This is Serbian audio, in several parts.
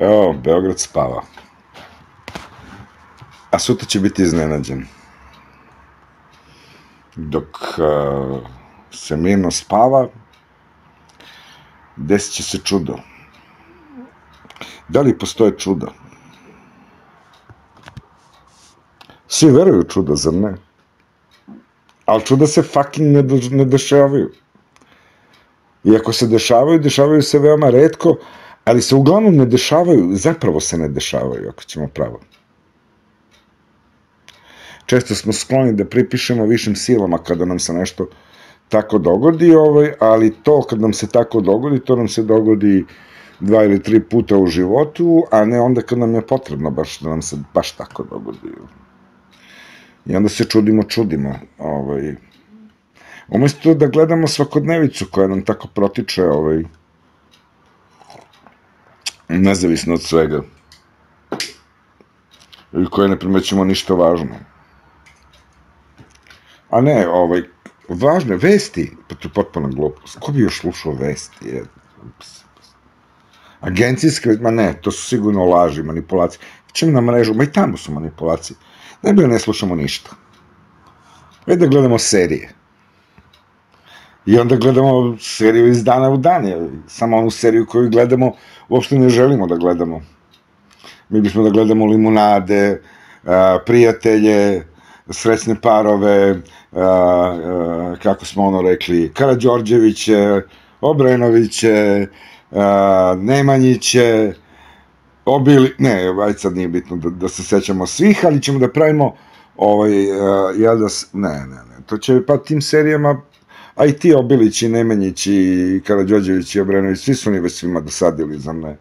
Evo, Beograd spava. A sutra će biti iznenađen. Dok uh, se mirno spava, desit će se čudo. Da li postoje čuda? Svi veruju čuda, zar ne? Ali čuda se fucking ne, ne dešavaju. I ako se dešavaju, dešavaju se veoma redko, ali se uglavnom ne dešavaju, zapravo se ne dešavaju, ako ćemo pravo. Često smo skloni da pripišemo višim silama kada nam se nešto tako dogodi, ovaj, ali to kad nam se tako dogodi, to nam se dogodi dva ili tri puta u životu, a ne onda kad nam je potrebno baš da nam se baš tako dogodi. I onda se čudimo, čudimo. Ovaj. Umesto da gledamo svakodnevicu koja nam tako protiče, ovaj, nezavisno od svega, i koje ne primećemo ništa važno. A ne, ovaj, važne vesti, pa to je potpuno glupost. Ko bi još slušao vesti? Je, agencijske, ma ne, to su sigurno laži, manipulacije. Čem na mrežu, ma i tamo su manipulacije. Najbolje ne slušamo ništa. Već da gledamo serije. I onda gledamo seriju iz dana u dan, jer samo onu seriju koju gledamo uopšte ne želimo da gledamo. Mi bismo da gledamo limunade, prijatelje, srećne parove, kako smo ono rekli, Karadžorđeviće, Obrenoviće, Nemanjiće, obili, ne, aj sad nije bitno da, da se sećamo svih, ali ćemo da pravimo ovaj, ja da, ne, ne, ne, to će pa tim serijama a i ti Obilić i Nemanjić i Karadžođević i Obrenović, svi su oni već svima dosadili za me.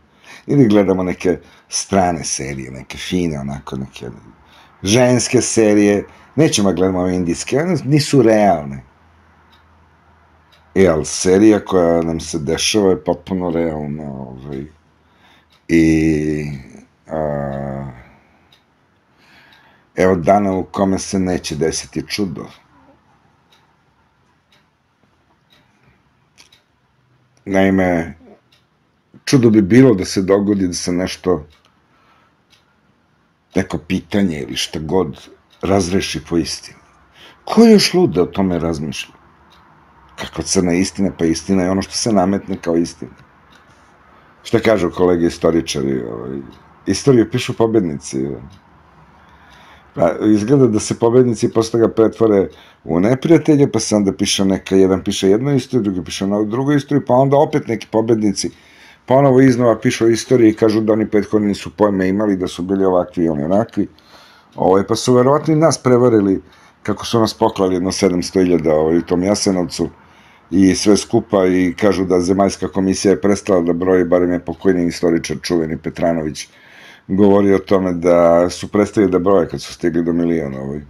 Ili gledamo neke strane serije, neke fine, onako, neke ženske serije, nećemo da gledamo ove indijske, one nisu realne. E, ali serija koja nam se dešava je potpuno realna, ovaj, i a, evo dana u kome se neće desiti čudo. Naime, čudo bi bilo da se dogodi da se nešto, neko pitanje ili šta god razreši po istini. Ko je još lud da o tome razmišlja? Kako crna istina, pa istina je ono što se nametne kao istina. Šta kažu kolege istoričari? Ovaj, istoriju pišu pobednici. Pa, izgleda da se pobednici posle toga pretvore u neprijatelje, pa se onda piše neka, jedan piše jednu istoriju, drugi piše drugu istoriju, pa onda opet neki pobednici ponovo iznova pišu istoriju i kažu da oni prethodni nisu pojme imali, da su bili ovakvi i oni onakvi. Ovo, ovaj, pa su verovatno i nas prevarili kako su nas poklali jedno 700.000 ovaj, u tom Jasenovcu i sve skupa i kažu da Zemaljska komisija je prestala da broji, barem je pokojni istoričar čuveni Petranović govori o tome da su prestali da broje kad su stigli do miliona ovaj.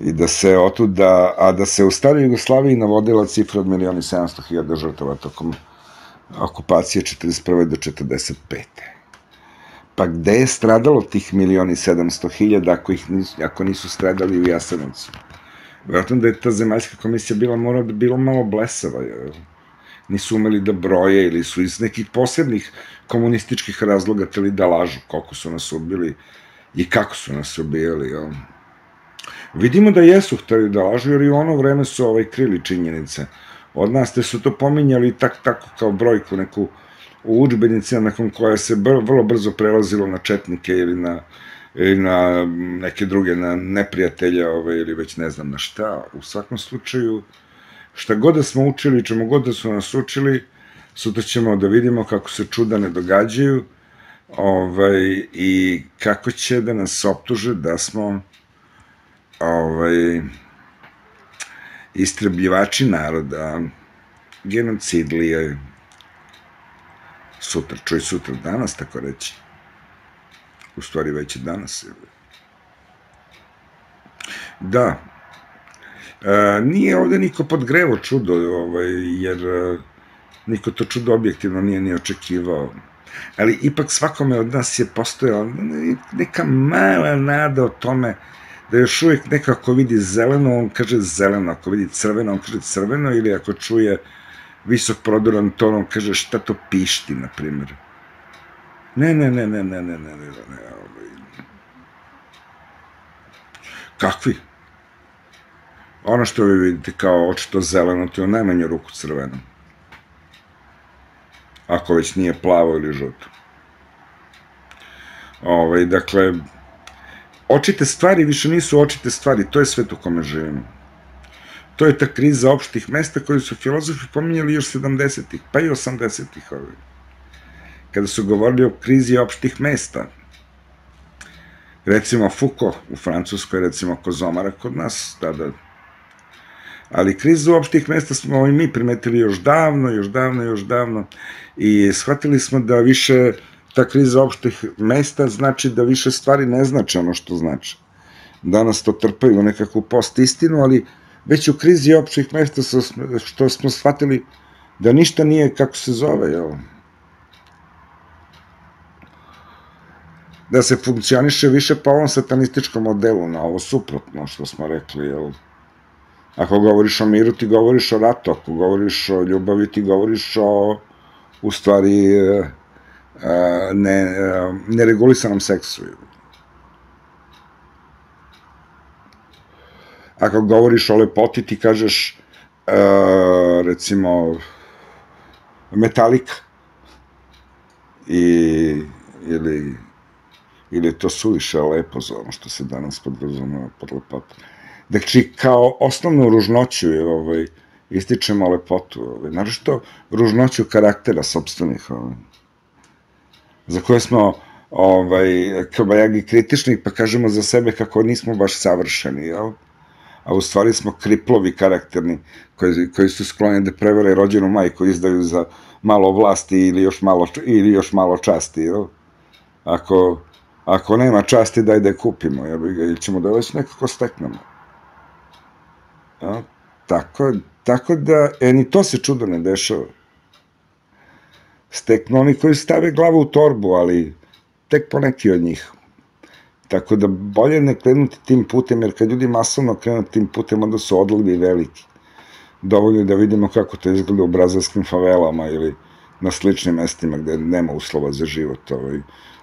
I da se otud da, a da se u staroj Jugoslaviji navodila cifra od milioni 700 hiljada žrtava tokom okupacije 41. do 45 pa gde je stradalo tih milioni sedamsto hiljada ako, ih ako nisu stradali u Jasenovcu? Vjerojatno da je ta zemaljska komisija bila mora da bila malo blesava, jer nisu umeli da broje ili su iz nekih posebnih komunističkih razloga teli da lažu koliko su nas ubili i kako su nas ubijali. Vidimo da jesu hteli da lažu, jer i u ono vreme su ovaj krili činjenice. Od nas te su to pominjali tak, tako kao brojku neku u učbenicima nakon koja se br vrlo brzo prelazilo na četnike ili na, ili na neke druge, na neprijatelja ove, ili već ne znam na šta. U svakom slučaju, šta god da smo učili, čemu god da su nas učili, sutra ćemo da vidimo kako se čuda ne događaju ovaj, i kako će da nas optuže da smo ovaj, istrebljivači naroda, genocidlije, sutra, čuj sutra, danas, tako reći. U stvari već je danas. Da, e, nije ovde niko podgrevo čudo, ovaj, jer e, niko to čudo objektivno nije ni očekivao. Ali ipak svakome od nas je postojala neka mala nada o tome da još uvijek nekako vidi zeleno, on kaže zeleno, ako vidi crveno, on kaže crveno, ili ako čuje visok prodoran tonom, kaže šta to pišti, na primjer. Ne, ne, ne, ne, ne, ne, ne, ne, ne, ovaj. Kakvi? Ono što vi vidite kao očito zeleno, to je u najmanju ruku crveno. Ako već nije plavo ili žuto. Ovaj, dakle, očite stvari više nisu očite stvari, to je svet u kome živimo. To je ta kriza opštih mesta koju su filozofi pominjali još 70-ih, pa i 80-ih. Ovaj. Kada su govorili o krizi opštih mesta, recimo Foucault u Francuskoj, recimo Kozomara kod nas, tada ali krizu opštih mesta smo i mi primetili još davno, još davno, još davno i shvatili smo da više ta kriza opštih mesta znači da više stvari ne znači ono što znači. Danas to trpaju nekakvu post istinu, ali već u krizi opštih mesta što smo shvatili da ništa nije kako se zove, jel? Da se funkcioniše više po ovom satanističkom modelu, na ovo suprotno što smo rekli, jel? Ako govoriš o miru, ti govoriš o ratu, ako govoriš o ljubavi, ti govoriš o, u stvari, e, e, ne, e, neregulisanom seksu. Ako govoriš o lepoti, ti kažeš, recimo, metalika. I, ili, ili to suviše lepo za ono što se danas podrazumeva pod lepotom. Dakle, kao osnovnu ružnoću ovaj, ističemo lepotu, ovaj, naravno ružnoću karaktera sobstvenih, ovaj, za koje smo ovaj, kabajagi kritični, pa kažemo za sebe kako nismo baš savršeni, jel? a u stvari smo kriplovi karakterni, koji, koji su skloni da prevere rođenu majku, izdaju za malo vlasti ili još malo, ili još malo časti, jel? Ako, ako nema časti, daj da je kupimo, jel? ili ćemo da već nekako steknemo. Ja? Tako, tako da, e, ni to se čudo ne dešava. Steknu oni koji stave glavu u torbu, ali tek poneki od njih. Tako da bolje ne krenuti tim putem, jer kad ljudi masovno krenu tim putem, onda su odlavi veliki. Dovoljno da vidimo kako to izgleda u brazilskim favelama ili na sličnim mestima gde nema uslova za život. Ovaj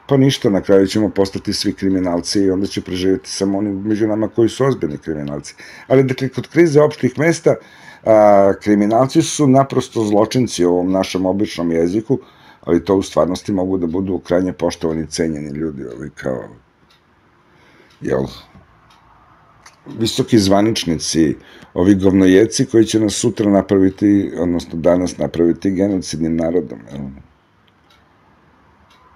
pa ništa, na kraju ćemo postati svi kriminalci i onda će preživjeti samo oni među nama koji su ozbiljni kriminalci. Ali dakle, kod krize opštih mesta, a, kriminalci su naprosto zločinci u ovom našem običnom jeziku, ali to u stvarnosti mogu da budu krajnje poštovani, cenjeni ljudi, ovi kao, jel, visoki zvaničnici, ovi govnojeci koji će nas sutra napraviti, odnosno danas napraviti genocidnim narodom, jel,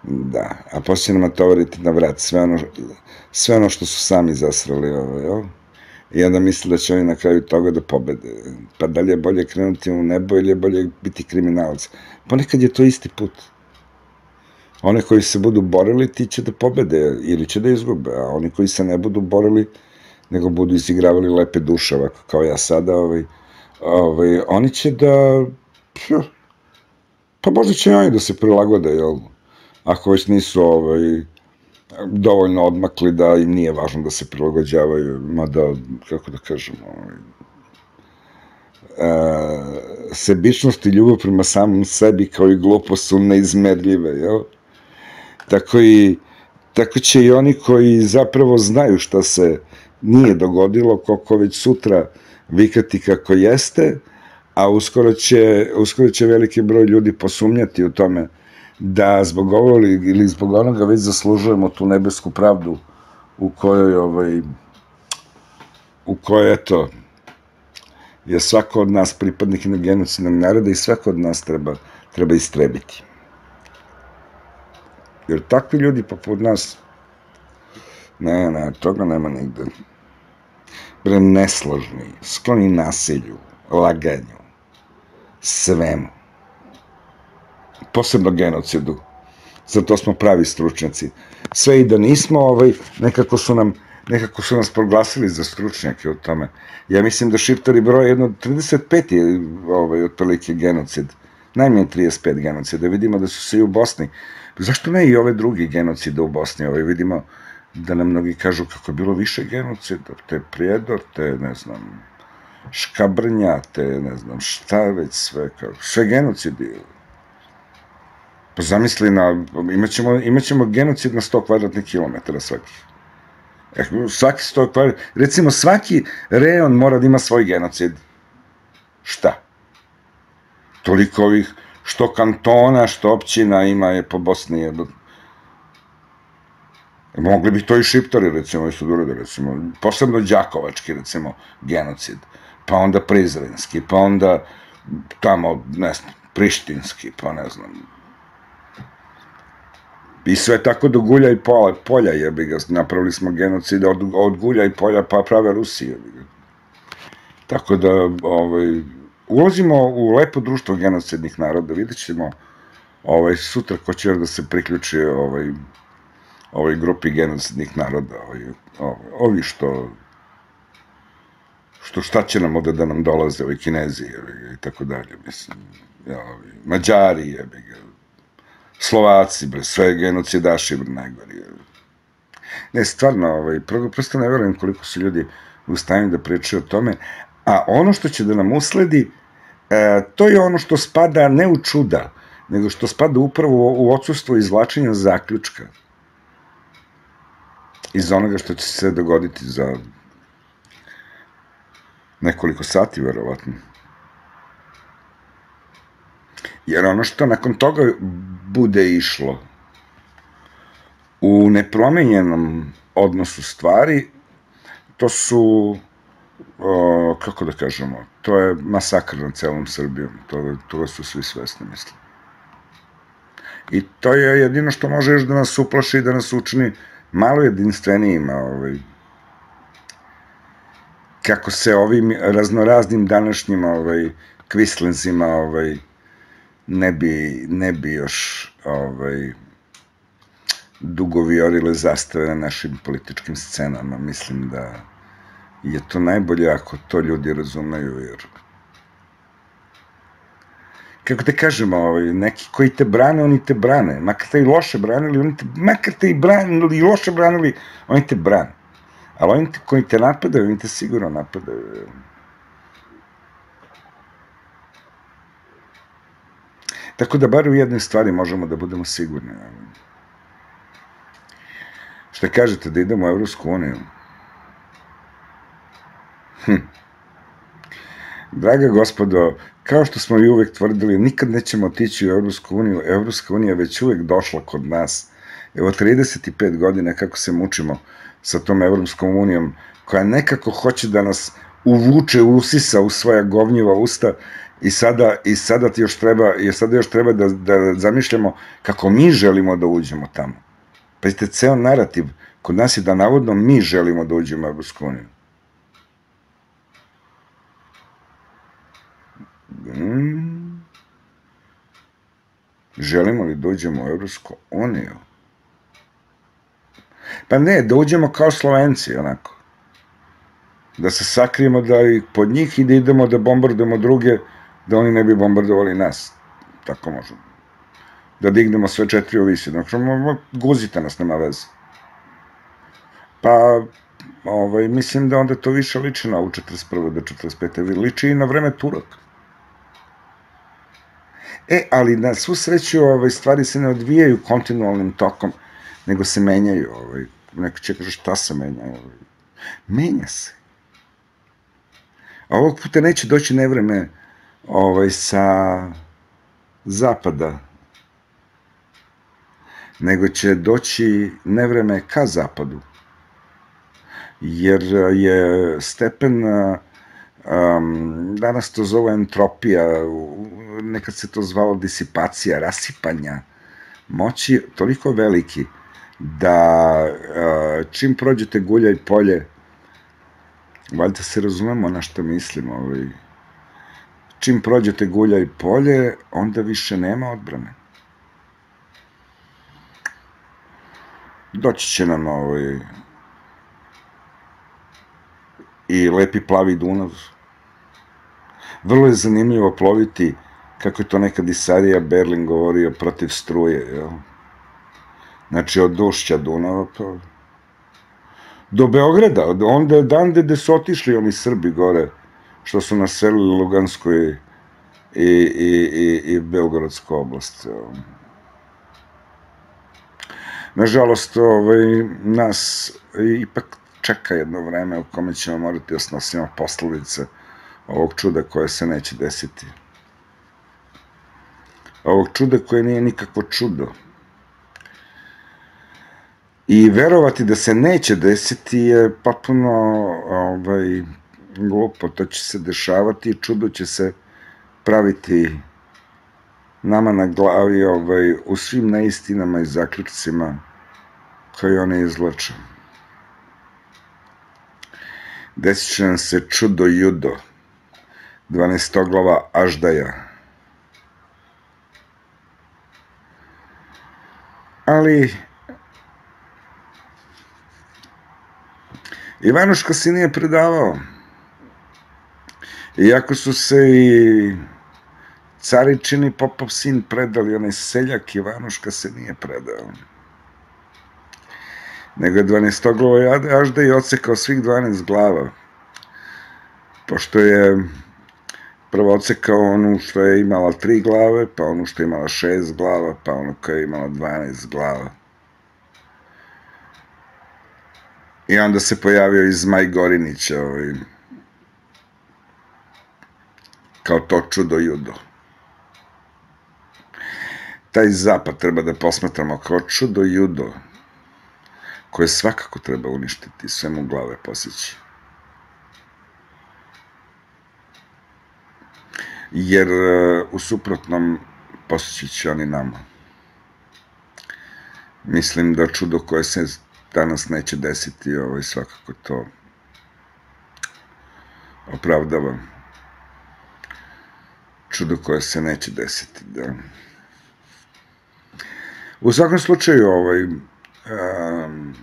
Da, a poslije nam natovariti na vrat sve ono, sve ono što su sami zasrali ovo, jel? I onda misli da će oni na kraju toga da pobede. Pa da li je bolje krenuti u nebo ili je bolje biti kriminalac? Ponekad je to isti put. One koji se budu borili, ti će da pobede ili će da izgube, a oni koji se ne budu borili, nego budu izigravali lepe duše, ovako kao ja sada, ovaj, ovaj, oni će da... Pa možda će oni da se prilagode, jel? Ako već nisu ovaj, dovoljno odmakli da im nije važno da se prilagođavaju, mada, kako da kažem, ovaj, e, sebičnost i ljubav prema samom sebi kao i glupost su neizmerljive, jel? Tako i tako će i oni koji zapravo znaju šta se nije dogodilo, koliko već sutra vikati kako jeste, a uskoro će, uskoro će veliki broj ljudi posumnjati u tome da zbog ovoga ili zbog onoga već zaslužujemo tu nebesku pravdu u kojoj ovaj u kojoj eto je svako od nas pripadnik na genocidnog naroda i svako od nas treba treba istrebiti. Jer takvi ljudi poput nas ne, ne, toga nema nigde. Bre, nesložni, skloni nasilju, laganju, svemu posebno genocidu. Zato smo pravi stručnjaci. Sve i da nismo, ovaj, nekako su nam nekako su nas proglasili za stručnjake o tome. Ja mislim da šiptari broje jedno 35 je ovaj, otprilike genocid. Najmanje 35 genocida. Vidimo da su se i u Bosni. Zašto ne i ove drugi genocide u Bosni? Ovaj, vidimo da nam mnogi kažu kako je bilo više genocida, te Prijedor, te, ne znam, Škabrnja, te, ne znam, šta već sve, kao, sve genocidi Pa zamisli, na, imaćemo, imaćemo genocid na 100 kvadratnih kilometara svaki. E, svaki 100 kvadratnih, recimo svaki reon mora da ima svoj genocid. Šta? Toliko ovih, što kantona, što općina ima je po Bosni je Mogli bi to i šiptari, recimo, isto da urade, recimo, posebno Đakovački, recimo, genocid, pa onda Prizrenski, pa onda tamo, ne znam, Prištinski, pa ne znam, I sve tako do Gulja i polja, polja jebi ga, napravili smo genocide od, od Gulja i polja pa prave Rusije. Tako da, ovaj, ulazimo u lepo društvo genocidnih naroda, vidjet ćemo ovaj, sutra ko će da se priključi ovaj, ovoj grupi genocidnih naroda, ovaj, ovaj, ovi što što šta će nam ovde da nam dolaze, ovi kinezi i tako dalje, mislim, ja, ovi, Mađari, jebi ga, Slovaci, bre, sve genocidaši, bre, najgori. Ne, stvarno, ovaj, prosto ne verujem koliko su ljudi u stanju da pričaju o tome, a ono što će da nam usledi, e, to je ono što spada ne u čuda, nego što spada upravo u odsustvo izvlačenja zaključka iz onoga što će se dogoditi za nekoliko sati, verovatno. Jer ono što nakon toga bude išlo u nepromenjenom odnosu stvari, to su, o, kako da kažemo, to je masakr na celom Srbijom, to, to su svi svesni, mislim. I to je jedino što može još da nas uplaši i da nas učini malo jedinstvenijima, ovaj, kako se ovim raznoraznim današnjim ovaj, kvislenzima ovaj, ne bi, ne bi još ovaj, dugo viorile zastave na našim političkim scenama. Mislim da je to najbolje ako to ljudi razumeju, jer kako te kažemo, ovaj, neki koji te brane, oni te brane. Makar te i loše branili, oni te, makar te i branili i loše branili, oni te brane. Ali oni te, koji te napadaju, oni te sigurno napadaju. Tako da bar u jednoj stvari možemo da budemo sigurni. Šta kažete, da idemo u Evropsku uniju? Hm. Draga gospodo, kao što smo i uvek tvrdili, nikad nećemo otići u Evropsku uniju. Evropska unija već uvek došla kod nas. Evo 35 godina kako se mučimo sa tom Evropskom unijom, koja nekako hoće da nas uvuče, usisa u svoja govnjiva usta i sada, i sada ti još treba, i sada još treba da, da zamišljamo kako mi želimo da uđemo tamo. Pazite, ceo narativ kod nas je da navodno mi želimo da uđemo u Evropsku uniju. Hmm. Želimo li da uđemo u Evropsku uniju? Pa ne, da uđemo kao Slovenci, onako. Da se sakrijemo da i pod njih i da idemo da bombardujemo druge, da oni ne bi bombardovali nas. Tako možemo. Da dignemo sve četiri ovisi. Dakle, guzite nas, nema veze. Pa, ovaj, mislim da onda to više liči na u 41. do 45. Liči i na vreme Turaka. E, ali na svu sreću ovaj, stvari se ne odvijaju kontinualnim tokom, nego se menjaju. Ovaj, neko će kaže šta se menja. Ovaj. Menja se. A ovog puta neće doći nevreme ovaj, sa zapada, nego će doći nevreme ka zapadu. Jer je stepen, um, danas to zove entropija, nekad se to zvalo disipacija, rasipanja moći, toliko veliki da čim prođete gulja i polje, valjda se razumemo na što mislimo, ovaj, čim prođete gulja i polje, onda više nema odbrane. Doći će nam ovaj, i lepi plavi Dunav. Vrlo je zanimljivo ploviti, kako je to nekad i Sarija Berlin govorio, protiv struje, jel? Znači, od Dušća Dunava, pa... Do Beograda, onda dan gde su otišli oni Srbi gore, što su naselili Lugansku i, i, i, i, i Belgorodsku oblast. nažalost, ovaj, nas ipak čeka jedno vreme u kome ćemo morati da posledice ovog čuda koje se neće desiti. Ovog čuda koje nije nikakvo čudo. I verovati da se neće desiti je potpuno ovaj, glupo. To će se dešavati i čudo će se praviti nama na glavi ovaj, u svim neistinama i zaključcima koje one izlače. Desit će nam se čudo judo, dvanestoglava aždaja. Ali, Ivanuška se nije predavao. Iako su se i caričini popov sin predali, onaj seljak Ivanuška se nije predao. Nego je 12 glava Ažda i ocekao svih 12 glava. Pošto je prvo ocekao onu što je imala tri glave, pa onu što je imala šest glava, pa onu koja je imala 12 glava. I onda se pojavio i Zmaj Gorinić, ovaj, kao to čudo judo. Taj zapad treba da posmatramo kao čudo judo, koje svakako treba uništiti, sve mu glave posjeći. Jer u suprotnom posjeći će oni nama. Mislim da čudo koje se danas neće desiti, ovaj, svakako to opravdava. Čudo koje se neće desiti, da. U svakom slučaju, ovaj, um,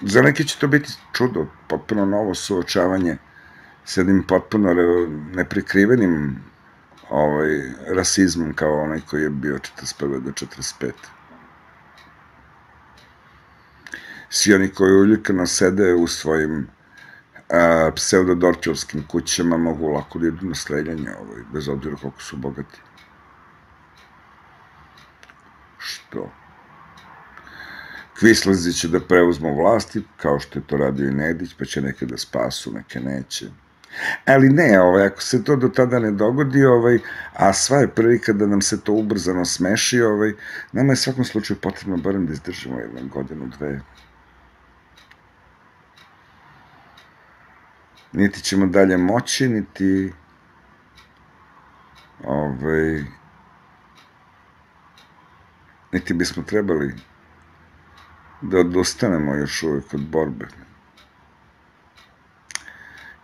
za neke će to biti čudo, potpuno novo suočavanje s jednim potpuno neprikrivenim ovaj, rasizmom kao onaj koji je bio 41. do 45. Svi oni koji uljikano sede u svojim a, pseudodorčevskim kućama mogu lako da idu na streljanje, ovaj, bez obzira koliko su bogati. Što? Kvislezi će da preuzmu vlasti, kao što je to radio i Nedić, pa će neke da spasu, neke neće. Ali ne, ovaj, ako se to do tada ne dogodi, ovaj, a sva je prilika da nam se to ubrzano smeši, ovaj, nama je svakom slučaju potrebno barem da izdržimo jednu godinu, dve. Niti ćemo dalje moći, niti ovaj, niti bismo trebali da odustanemo još uvijek od borbe.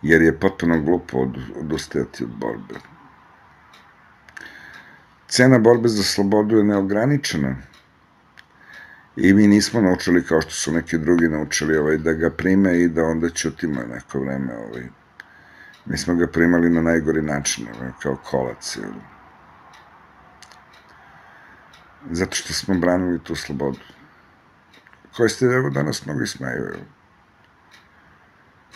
Jer je potpuno glupo od, odustajati od borbe. Cena borbe za slobodu je neograničena. I mi nismo naučili kao što su neki drugi naučili ovaj, da ga prime i da onda ćutimo neko vreme. Ovaj. Mi smo ga primali na najgori način, ovaj, kao kolac. Ovaj. Zato što smo branili tu slobodu. Koje ste evo danas mnogi smeju. Evo.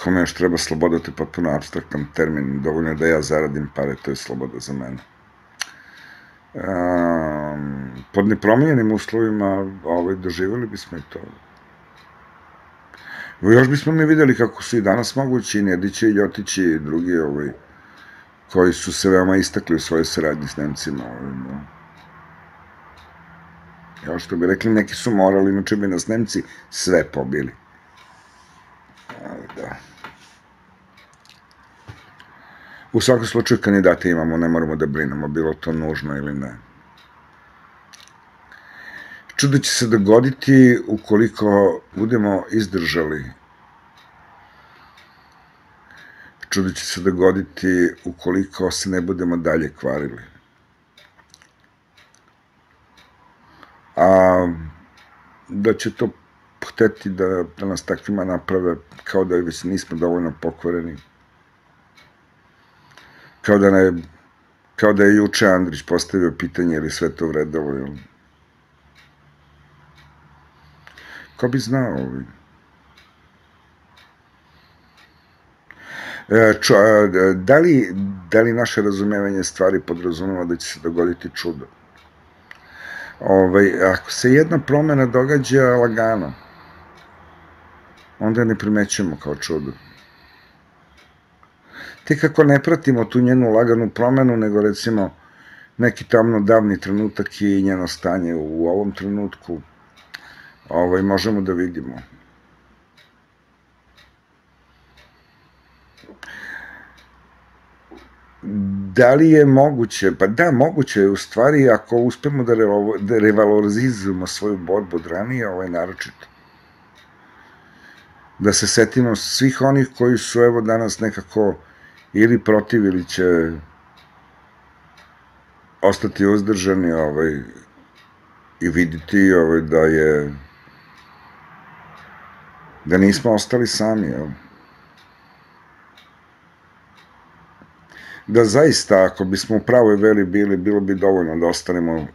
Kome još treba sloboda, to je potpuno abstraktan termin. Dovoljno je da ja zaradim pare, to je sloboda za mene. Um, pod nepromenjenim uslovima ovaj, doživjeli bismo i to. Još bismo mi videli kako su i danas mogući i Nedići i Ljotići i drugi ovaj, koji su se veoma istakli u svojoj saradnji s Nemcima. Ovaj, no. Kao što bi rekli, neki su morali, inače bi nas Nemci sve pobili. Ali da. U svakom slučaju kandidate imamo, ne moramo da brinemo, bilo to nužno ili ne. Čudo će se dogoditi ukoliko budemo izdržali. Čudo će se dogoditi ukoliko se ne budemo dalje kvarili. A da će to hteti da, da nas takvima naprave kao da već nismo dovoljno pokvareni. Kao da, ne, kao da je juče Andrić postavio pitanje ili sve to vredalo. Ko bi znao? E, čo, da, li, da li naše razumevanje stvari podrazumeva da će se dogoditi čudo? Ovaj, ako se jedna promena događa lagano, onda ne primećujemo kao čudo. Tek kako ne pratimo tu njenu laganu promenu, nego recimo neki tamno davni trenutak i njeno stanje u ovom trenutku, ovaj, možemo da vidimo. Da li je moguće? Pa da, moguće je u stvari ako uspemo da, da revalorizujemo svoju borbu od ranije, ovaj naročito. Da se setimo svih onih koji su evo danas nekako ili protiv ili će ostati uzdržani ovaj, i viditi ovaj, da je da nismo ostali sami, jel? Da zaista, ako bismo u pravoj veli bili, bilo bi dovoljno da ostanemo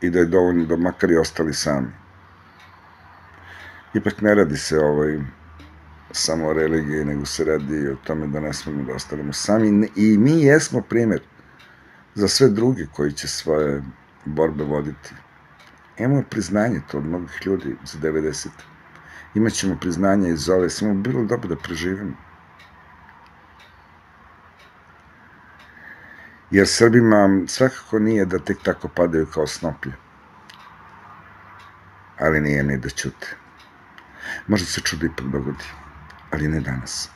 i da je dovoljno da makar i ostali sami. Ipak ne radi se ovaj, samo o religiji, nego se radi i o tome da ne smemo da ostanemo sami. I mi jesmo primjer za sve druge koji će svoje borbe voditi. Imamo priznanje to od mnogih ljudi za 90. Imaćemo priznanje iz ove, samo bilo dobro da preživimo. Jer Srbima svakako nije da tek tako padaju kao snoplje. Ali nije ni da ćute. Možda se čudo ipak dogodi, ali ne danas.